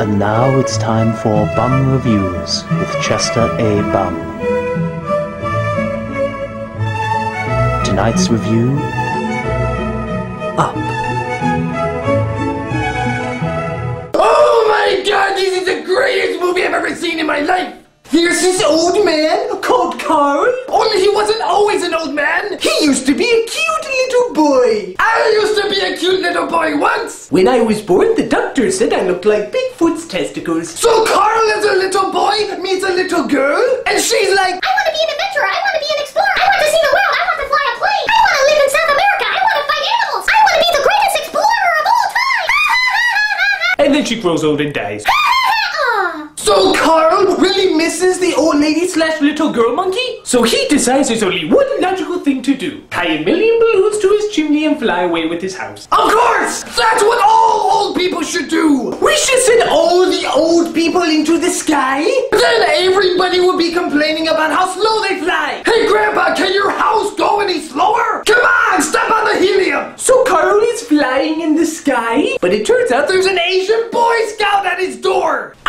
And now it's time for Bum Reviews with Chester A. Bum. Tonight's review Up. Oh my god, this is the greatest movie I've ever seen in my life! Here's this old man called Carl. Only he wasn't always an old. He used to be a cute little boy. I used to be a cute little boy once. When I was born, the doctor said I looked like Bigfoot's testicles. So Carl is a little boy, meets a little girl, and she's like, I want to be an adventurer. I want to be an explorer. I want to see the world. I want to fly a plane. I want to live in South America. I want to fight animals. I want to be the greatest explorer of all time. And then she grows old and dies. So Carl really misses the old lady Slash little girl monkey. So he decides there's only one logical thing to do. Tie a million balloons to his chimney and fly away with his house. Of course! That's what all old people should do! We should send all the old people into the sky? Then everybody will be complaining about how slow they fly! Hey Grandpa, can your house go any slower? Come on, step on the helium! So Carl is flying in the sky, but it turns out There's an Asian Boy Scout!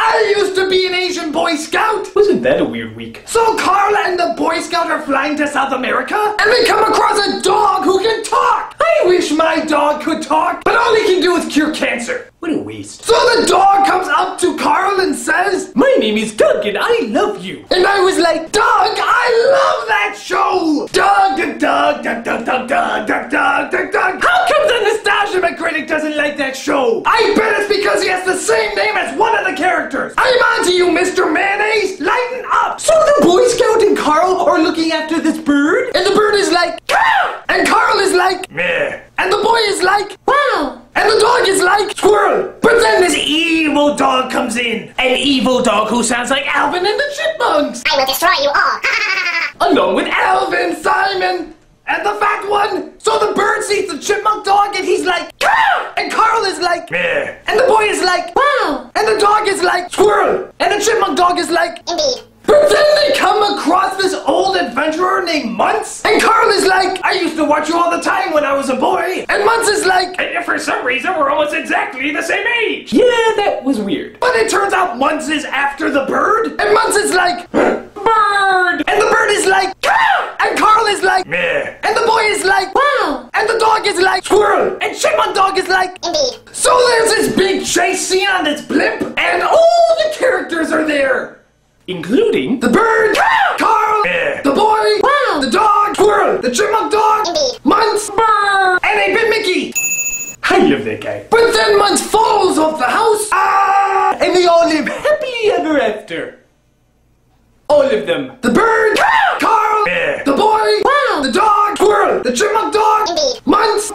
I used to be an Asian Boy Scout! Wasn't that a weird week? So Carl and the Boy Scout are flying to South America, and they come across a dog who can talk! I wish my dog could talk, but all he can do is cure cancer. What a waste. So the dog comes up to Carl and says, My name is Doug and I love you. and I was like, Doug, I love that show! Doug, Doug, Doug, Doug, Doug, Doug, Doug, Doug, Doug, Doug, Doug. How come the nostalgia critic doesn't like that show? I bet it's because he has the same name as one of the characters. I'm on to you, Mr. Mayonnaise. Lighten up. So the Boy Scout and Carl are looking after this bird? And the bird is like, Carl! And Carl is like, meh. And the boy is like, Wow. and the dog is like, squirrel. But then this evil dog comes in. An evil dog who sounds like Alvin and the Chipmunks. I will destroy you all. Along with Alvin, Simon, and the fat one. So the bird sees the chipmunk dog and he's like, Carl! And Carl is like, meh. And the boy is like, wow. and the dog is like, squirrel. And the chipmunk dog is like, Indeed. But then they come across this old adventurer named Muntz, and Carl is like, I used to watch you all the time when I was a boy. And Muntz is like, and for some reason, we're almost exactly the same age. Yeah, that was weird. But it turns out Muntz is after the bird, and Muntz is like, bird. And the bird is like, Carl! And Carl is like, meh. And the boy is like, Wow. and the dog is like, squirrel. And Chipmunk dog is like, Indeed. so there's this big chase scene on this blimp, and all the characters are there. Including The bird, Carl, the boy, Wow. the dog, squirrel, the chipmunk dog, Indeed. Muntz, and a bit Mickey. I love that guy. But then Muntz falls off the house, ah, and they all live. Happily ever after. All of them. The bird, Carl, the boy, the dog, the chipmunk dog, Indeed. Muntz,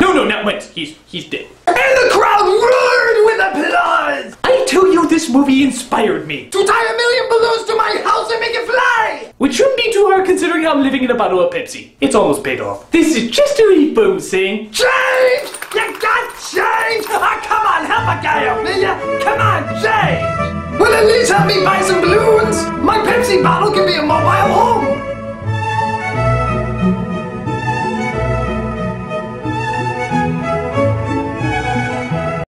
No, no, not once. He's he's dead. and the crowd roared with applause. I tell you, this movie inspired me. To tie a million balloons to my house and make it fly. Which shouldn't be too hard considering I'm living in a bottle of Pepsi. It's almost paid off. This is Chester E. Boom saying, Change! You got change! Ah, come on, help a guy out, will ya? Come on, change! Well, at least help me buy some balloons. My Pepsi bottle can be a mobile home.